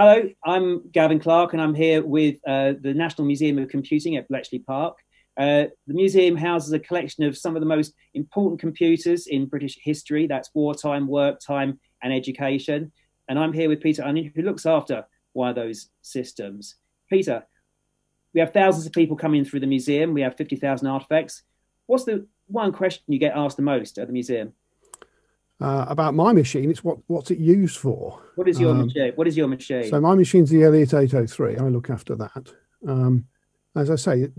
Hello, I'm Gavin Clark, and I'm here with uh, the National Museum of Computing at Bletchley Park. Uh, the museum houses a collection of some of the most important computers in British history. That's wartime, work time, and education. And I'm here with Peter Onion, who looks after one of those systems. Peter, we have thousands of people coming through the museum. We have 50,000 artifacts. What's the one question you get asked the most at the museum? Uh, about my machine. It's what what's it used for. What is your um, machine? What is your machine? So my machine's the Elliott 803. I look after that. Um, as I say, it,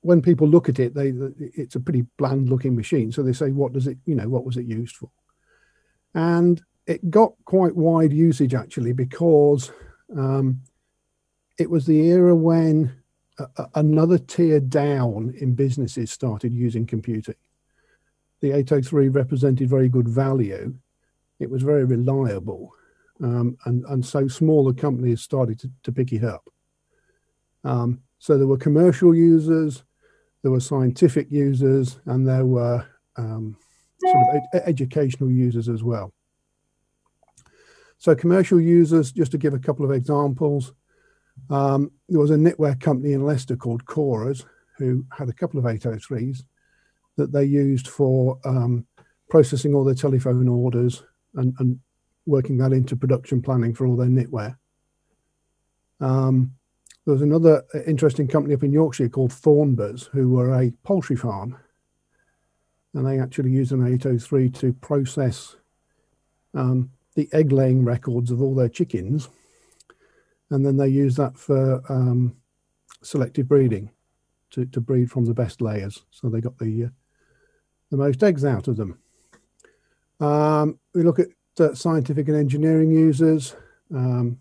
when people look at it, they it's a pretty bland looking machine. So they say, what does it? You know, what was it used for? And it got quite wide usage actually because um, it was the era when a, a, another tier down in businesses started using computing the 803 represented very good value. It was very reliable. Um, and, and so smaller companies started to, to pick it up. Um, so there were commercial users, there were scientific users, and there were um, sort of ed- educational users as well. So commercial users, just to give a couple of examples, um, there was a knitwear company in Leicester called Corahs who had a couple of 803s that they used for um, processing all their telephone orders and, and, working that into production planning for all their knitwear. Um, there was another interesting company up in Yorkshire called Thornbers, who were a poultry farm. And they actually used an 803 to process um, the egg laying records of all their chickens. And then they used that for um, selective breeding to, to breed from the best layers. So they got the uh, the most eggs out of them. Um, we look at uh, scientific and engineering users. Um,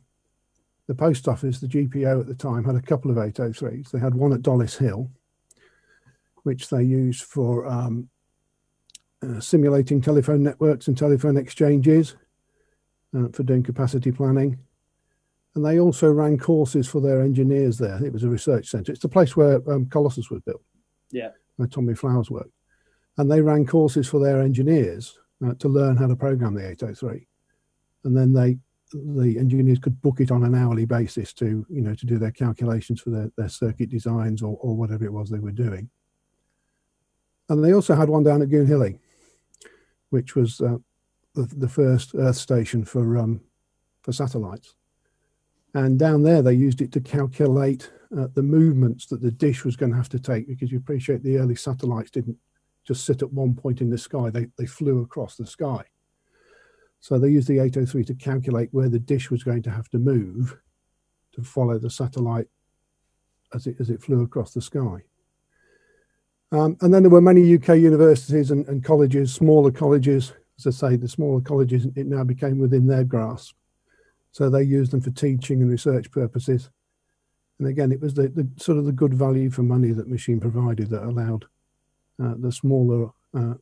the post office, the GPO at the time, had a couple of 803s. They had one at Dollis Hill, which they used for um, uh, simulating telephone networks and telephone exchanges uh, for doing capacity planning. And they also ran courses for their engineers there. It was a research centre. It's the place where um, Colossus was built. Yeah. Where Tommy Flowers worked and they ran courses for their engineers uh, to learn how to program the 803 and then they the engineers could book it on an hourly basis to you know to do their calculations for their, their circuit designs or, or whatever it was they were doing. And they also had one down at Goonhilly which was uh, the, the, first earth station for um, for satellites. And down there they used it to calculate uh, the movements that the dish was going to have to take because you appreciate the early satellites didn't just sit at one point in the sky. They, they flew across the sky. So they used the 803 to calculate where the dish was going to have to move to follow the satellite as it, as it flew across the sky. Um, and then there were many UK universities and, and, colleges, smaller colleges. As I say, the smaller colleges, it now became within their grasp. So they used them for teaching and research purposes. And again, it was the, the sort of the good value for money that machine provided that allowed the smaller uh,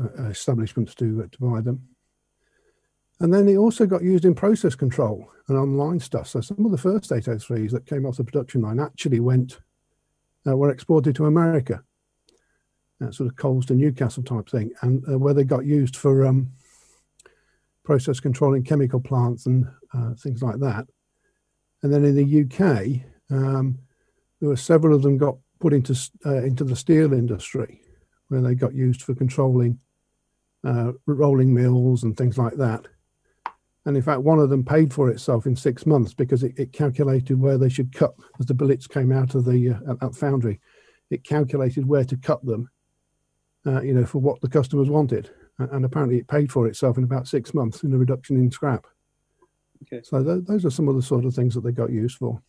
uh, establishments to, to buy them. And then it also got used in process control and online stuff. So some of the first 803s that came off the production line actually went, uh, were exported to America, uh, sort of coals to Newcastle type thing, and uh, where they got used for um, process controlling chemical plants and things like that. And then in the UK, um, there were several of them got put into into the steel industry, where they got used for controlling uh, rolling mills and things like that. And in fact, one of them paid for itself in six months because it, it calculated where they should cut as the billets came out of the uh, foundry. It calculated where to cut them, uh, you know, for what the customers wanted. And apparently, it paid for itself in about six months in a reduction in scrap. Okay. So th- those are some of the sort of things that they got used for.